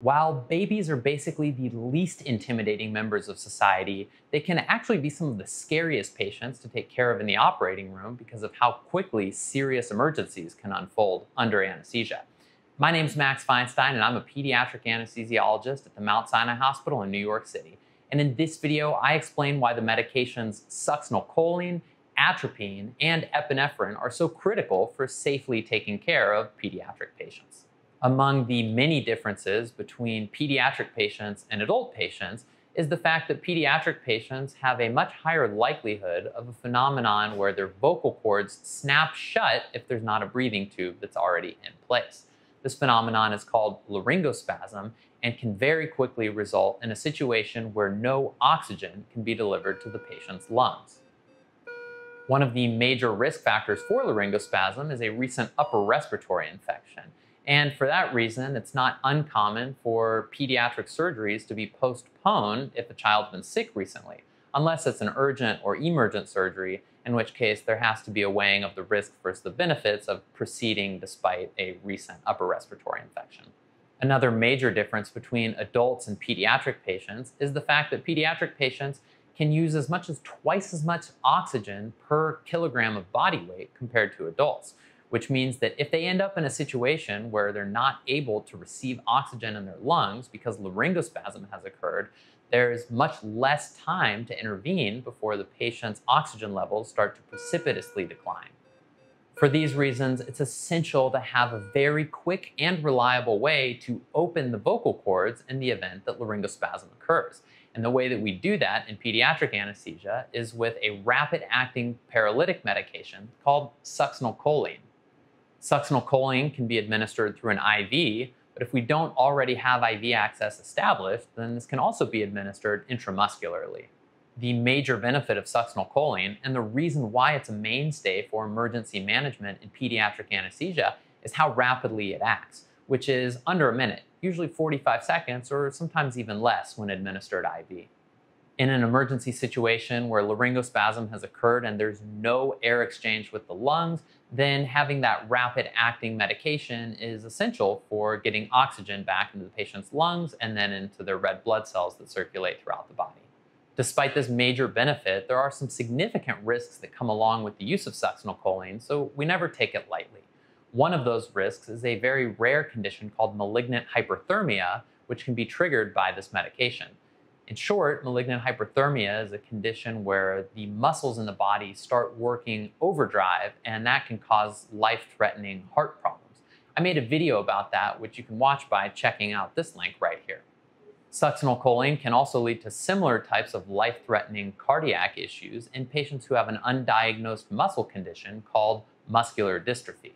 While babies are basically the least intimidating members of society, they can actually be some of the scariest patients to take care of in the operating room because of how quickly serious emergencies can unfold under anesthesia. My name is Max Feinstein, and I'm a pediatric anesthesiologist at the Mount Sinai Hospital in New York City. And in this video, I explain why the medications succinylcholine, atropine, and epinephrine are so critical for safely taking care of pediatric patients. Among the many differences between pediatric patients and adult patients is the fact that pediatric patients have a much higher likelihood of a phenomenon where their vocal cords snap shut if there's not a breathing tube that's already in place. This phenomenon is called laryngospasm and can very quickly result in a situation where no oxygen can be delivered to the patient's lungs. One of the major risk factors for laryngospasm is a recent upper respiratory infection. And for that reason, it's not uncommon for pediatric surgeries to be postponed if a child's been sick recently, unless it's an urgent or emergent surgery, in which case there has to be a weighing of the risk versus the benefits of proceeding despite a recent upper respiratory infection. Another major difference between adults and pediatric patients is the fact that pediatric patients can use as much as twice as much oxygen per kilogram of body weight compared to adults which means that if they end up in a situation where they're not able to receive oxygen in their lungs because laryngospasm has occurred, there's much less time to intervene before the patient's oxygen levels start to precipitously decline. For these reasons, it's essential to have a very quick and reliable way to open the vocal cords in the event that laryngospasm occurs. And the way that we do that in pediatric anesthesia is with a rapid acting paralytic medication called succinylcholine. Succinylcholine can be administered through an IV, but if we don't already have IV access established, then this can also be administered intramuscularly. The major benefit of succinylcholine and the reason why it's a mainstay for emergency management in pediatric anesthesia is how rapidly it acts, which is under a minute, usually 45 seconds or sometimes even less when administered IV in an emergency situation where laryngospasm has occurred and there's no air exchange with the lungs, then having that rapid acting medication is essential for getting oxygen back into the patient's lungs and then into their red blood cells that circulate throughout the body. Despite this major benefit, there are some significant risks that come along with the use of succinylcholine, so we never take it lightly. One of those risks is a very rare condition called malignant hyperthermia, which can be triggered by this medication. In short, malignant hyperthermia is a condition where the muscles in the body start working overdrive, and that can cause life threatening heart problems. I made a video about that, which you can watch by checking out this link right here. Succinylcholine can also lead to similar types of life threatening cardiac issues in patients who have an undiagnosed muscle condition called muscular dystrophy.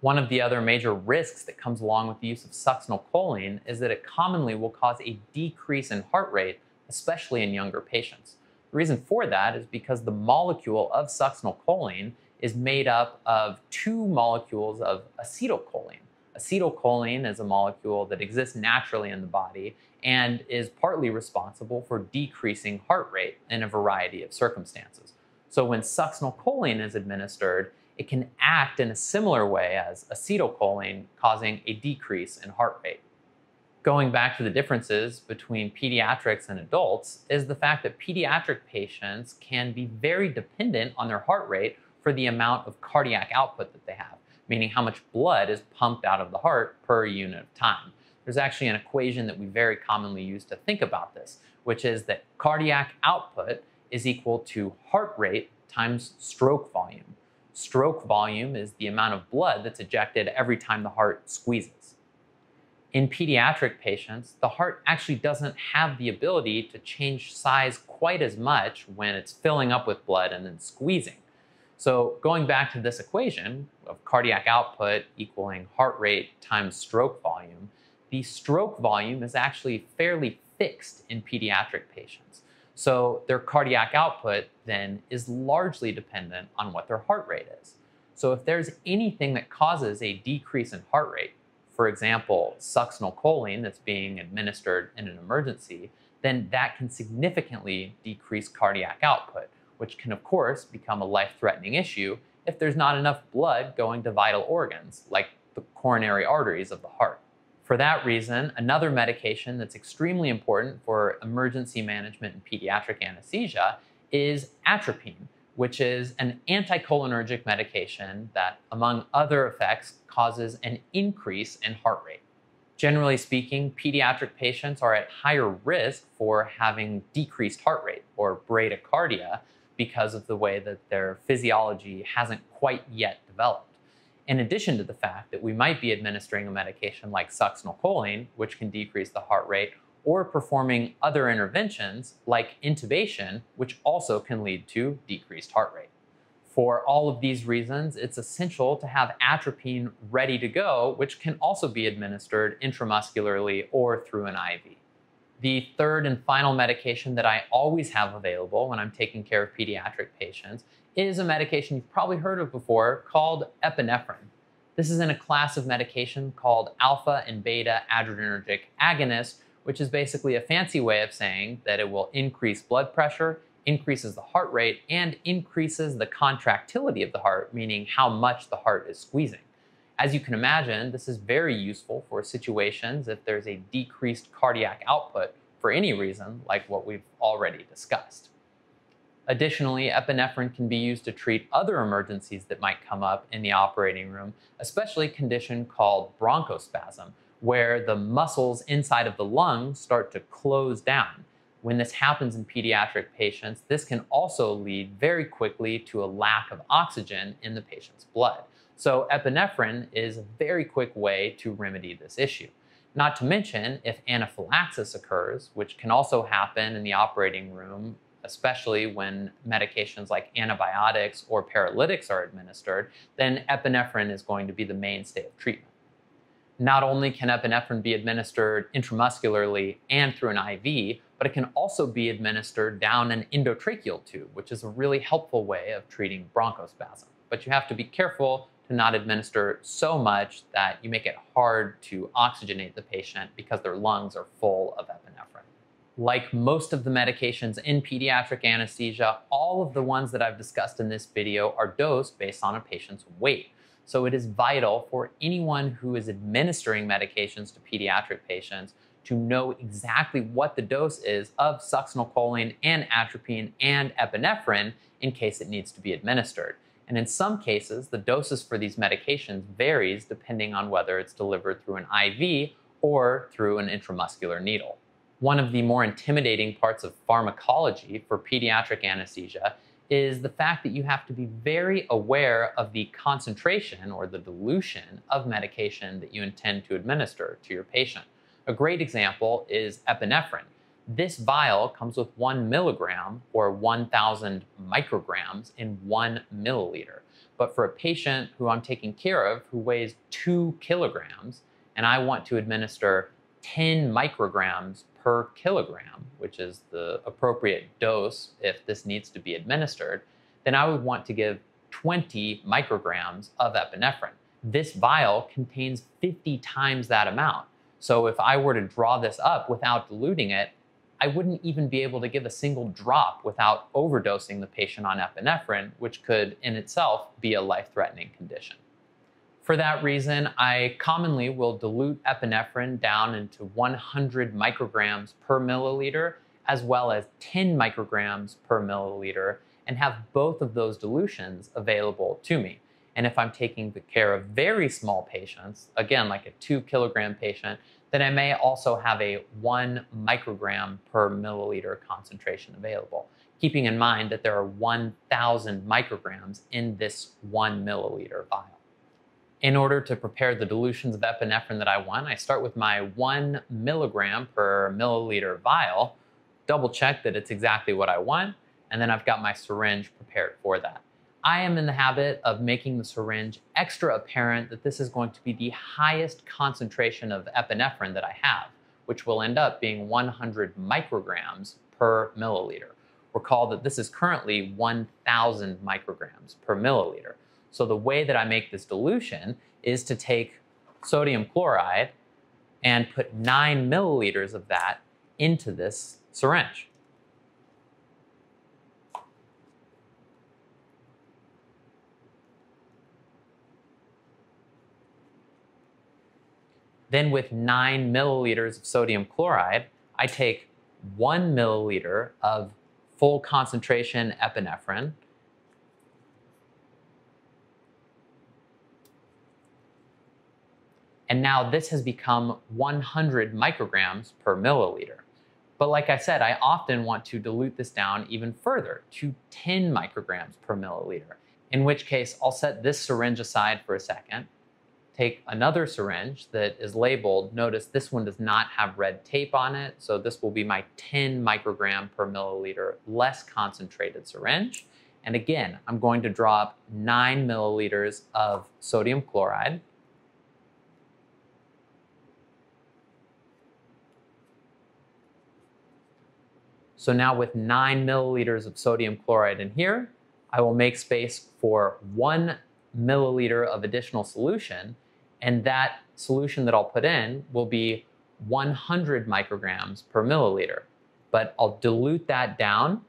One of the other major risks that comes along with the use of succinylcholine is that it commonly will cause a decrease in heart rate especially in younger patients. The reason for that is because the molecule of succinylcholine is made up of two molecules of acetylcholine. Acetylcholine is a molecule that exists naturally in the body and is partly responsible for decreasing heart rate in a variety of circumstances. So when succinylcholine is administered, it can act in a similar way as acetylcholine, causing a decrease in heart rate going back to the differences between pediatrics and adults is the fact that pediatric patients can be very dependent on their heart rate for the amount of cardiac output that they have, meaning how much blood is pumped out of the heart per unit of time. There's actually an equation that we very commonly use to think about this, which is that cardiac output is equal to heart rate times stroke volume. Stroke volume is the amount of blood that's ejected every time the heart squeezes in pediatric patients, the heart actually doesn't have the ability to change size quite as much when it's filling up with blood and then squeezing. So going back to this equation of cardiac output equaling heart rate times stroke volume, the stroke volume is actually fairly fixed in pediatric patients. So their cardiac output then is largely dependent on what their heart rate is. So if there's anything that causes a decrease in heart rate, for example, succinylcholine that's being administered in an emergency, then that can significantly decrease cardiac output, which can, of course, become a life threatening issue if there's not enough blood going to vital organs, like the coronary arteries of the heart. For that reason, another medication that's extremely important for emergency management in pediatric anesthesia is atropine, which is an anticholinergic medication that, among other effects, causes an increase in heart rate. Generally speaking, pediatric patients are at higher risk for having decreased heart rate or bradycardia because of the way that their physiology hasn't quite yet developed. In addition to the fact that we might be administering a medication like succinylcholine, which can decrease the heart rate, or performing other interventions like intubation, which also can lead to decreased heart rate. For all of these reasons, it's essential to have atropine ready to go, which can also be administered intramuscularly or through an IV. The third and final medication that I always have available when I'm taking care of pediatric patients is a medication you've probably heard of before called epinephrine. This is in a class of medication called alpha and beta adrenergic agonist, which is basically a fancy way of saying that it will increase blood pressure increases the heart rate and increases the contractility of the heart, meaning how much the heart is squeezing. As you can imagine, this is very useful for situations if there's a decreased cardiac output for any reason, like what we've already discussed. Additionally, epinephrine can be used to treat other emergencies that might come up in the operating room, especially a condition called bronchospasm, where the muscles inside of the lungs start to close down. When this happens in pediatric patients, this can also lead very quickly to a lack of oxygen in the patient's blood. So epinephrine is a very quick way to remedy this issue. Not to mention, if anaphylaxis occurs, which can also happen in the operating room, especially when medications like antibiotics or paralytics are administered, then epinephrine is going to be the mainstay of treatment. Not only can epinephrine be administered intramuscularly and through an IV, but it can also be administered down an endotracheal tube, which is a really helpful way of treating bronchospasm. But you have to be careful to not administer so much that you make it hard to oxygenate the patient because their lungs are full of epinephrine. Like most of the medications in pediatric anesthesia, all of the ones that I've discussed in this video are dosed based on a patient's weight. So it is vital for anyone who is administering medications to pediatric patients to know exactly what the dose is of succinylcholine and atropine and epinephrine in case it needs to be administered. And in some cases, the doses for these medications varies depending on whether it's delivered through an IV or through an intramuscular needle. One of the more intimidating parts of pharmacology for pediatric anesthesia is the fact that you have to be very aware of the concentration or the dilution of medication that you intend to administer to your patient. A great example is epinephrine. This vial comes with one milligram or 1,000 micrograms in one milliliter. But for a patient who I'm taking care of who weighs two kilograms, and I want to administer 10 micrograms per kilogram, which is the appropriate dose if this needs to be administered, then I would want to give 20 micrograms of epinephrine. This vial contains 50 times that amount. So if I were to draw this up without diluting it, I wouldn't even be able to give a single drop without overdosing the patient on epinephrine, which could in itself be a life-threatening condition. For that reason, I commonly will dilute epinephrine down into 100 micrograms per milliliter, as well as 10 micrograms per milliliter, and have both of those dilutions available to me. And if I'm taking the care of very small patients, again, like a two kilogram patient, then I may also have a one microgram per milliliter concentration available, keeping in mind that there are 1,000 micrograms in this one milliliter vial. In order to prepare the dilutions of epinephrine that I want, I start with my one milligram per milliliter vial, double check that it's exactly what I want, and then I've got my syringe prepared for that. I am in the habit of making the syringe extra apparent that this is going to be the highest concentration of epinephrine that I have, which will end up being 100 micrograms per milliliter. Recall that this is currently 1,000 micrograms per milliliter. So the way that I make this dilution is to take sodium chloride and put nine milliliters of that into this syringe. Then with nine milliliters of sodium chloride, I take one milliliter of full concentration epinephrine, And now this has become 100 micrograms per milliliter. But like I said, I often want to dilute this down even further to 10 micrograms per milliliter, in which case I'll set this syringe aside for a second, take another syringe that is labeled. Notice this one does not have red tape on it, so this will be my 10 microgram per milliliter less concentrated syringe. And again, I'm going to drop nine milliliters of sodium chloride, So now with nine milliliters of sodium chloride in here, I will make space for one milliliter of additional solution. And that solution that I'll put in will be 100 micrograms per milliliter. But I'll dilute that down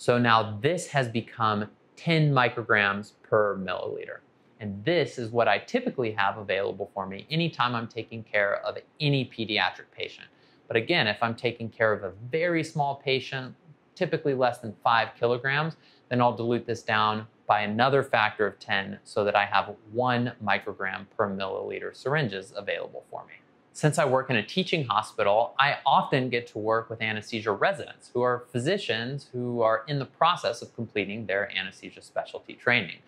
So now this has become 10 micrograms per milliliter. And this is what I typically have available for me anytime I'm taking care of any pediatric patient. But again, if I'm taking care of a very small patient, typically less than five kilograms, then I'll dilute this down by another factor of 10 so that I have one microgram per milliliter syringes available for me. Since I work in a teaching hospital, I often get to work with anesthesia residents who are physicians who are in the process of completing their anesthesia specialty training.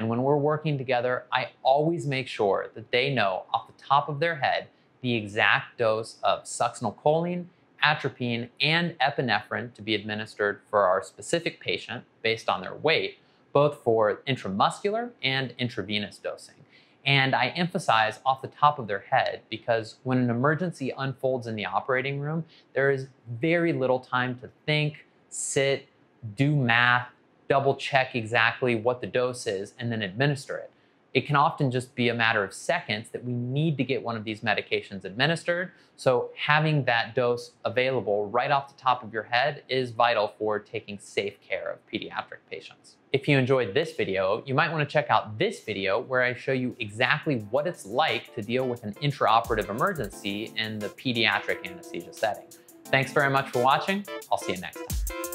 And when we're working together, I always make sure that they know off the top of their head the exact dose of succinylcholine, atropine, and epinephrine to be administered for our specific patient based on their weight, both for intramuscular and intravenous dosing. And I emphasize off the top of their head because when an emergency unfolds in the operating room, there is very little time to think, sit, do math, double check exactly what the dose is, and then administer it. It can often just be a matter of seconds that we need to get one of these medications administered. So having that dose available right off the top of your head is vital for taking safe care of pediatric patients. If you enjoyed this video, you might want to check out this video where I show you exactly what it's like to deal with an intraoperative emergency in the pediatric anesthesia setting. Thanks very much for watching. I'll see you next time.